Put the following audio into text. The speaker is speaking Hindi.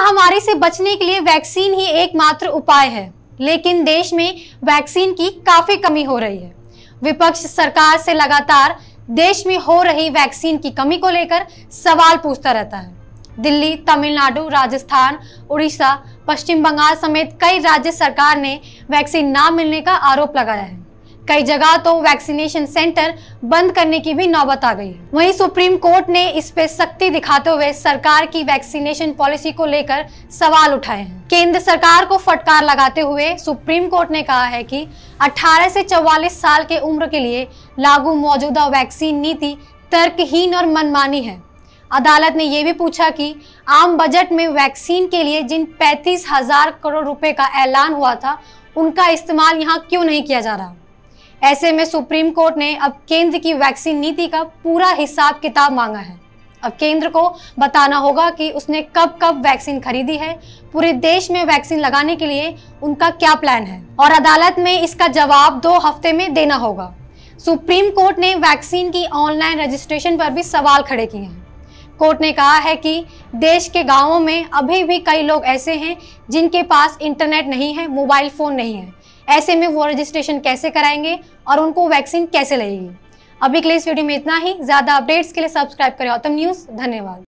महामारी से बचने के लिए वैक्सीन ही एकमात्र उपाय है। लेकिन देश में वैक्सीन की काफ़ी कमी हो रही है। विपक्ष सरकार से लगातार देश में हो रही वैक्सीन की कमी को लेकर सवाल पूछता रहता है। दिल्ली, तमिलनाडु, राजस्थान, उड़ीसा, पश्चिम बंगाल समेत कई राज्य सरकार ने वैक्सीन ना मिलने का आरोप लगाया है। कई जगह तो वैक्सीनेशन सेंटर बंद करने की भी नौबत आ गई। वहीं सुप्रीम कोर्ट ने इस पे सख्ती दिखाते हुए सरकार की वैक्सीनेशन पॉलिसी को लेकर सवाल उठाए हैं। केंद्र सरकार को फटकार लगाते हुए सुप्रीम कोर्ट ने कहा है कि 18 से 44 साल के उम्र के लिए लागू मौजूदा वैक्सीन नीति तर्कहीन और मनमानी है। अदालत ने यह भी पूछा कि आम बजट में वैक्सीन के लिए जिन पैंतीस हज़ार करोड़ रुपए का ऐलान हुआ था, उनका इस्तेमाल यहाँ क्यों नहीं किया जा रहा? ऐसे में सुप्रीम कोर्ट ने अब केंद्र की वैक्सीन नीति का पूरा हिसाब किताब मांगा है। अब केंद्र को बताना होगा कि उसने कब कब वैक्सीन खरीदी है। पूरे देश में वैक्सीन लगाने के लिए उनका क्या प्लान है? और अदालत में इसका जवाब दो हफ़्ते में देना होगा। सुप्रीम कोर्ट ने वैक्सीन की ऑनलाइन रजिस्ट्रेशन पर भी सवाल खड़े किए हैं। कोर्ट ने कहा है कि देश के गाँवों में अभी भी कई लोग ऐसे हैं जिनके पास इंटरनेट नहीं है, मोबाइल फ़ोन नहीं है। ऐसे में वो रजिस्ट्रेशन कैसे कराएँगे और उनको वैक्सीन कैसे लगेगी। अभी के लिए इस वीडियो में इतना ही। ज़्यादा अपडेट्स के लिए सब्सक्राइब करें। औतम न्यूज़ धन्यवाद।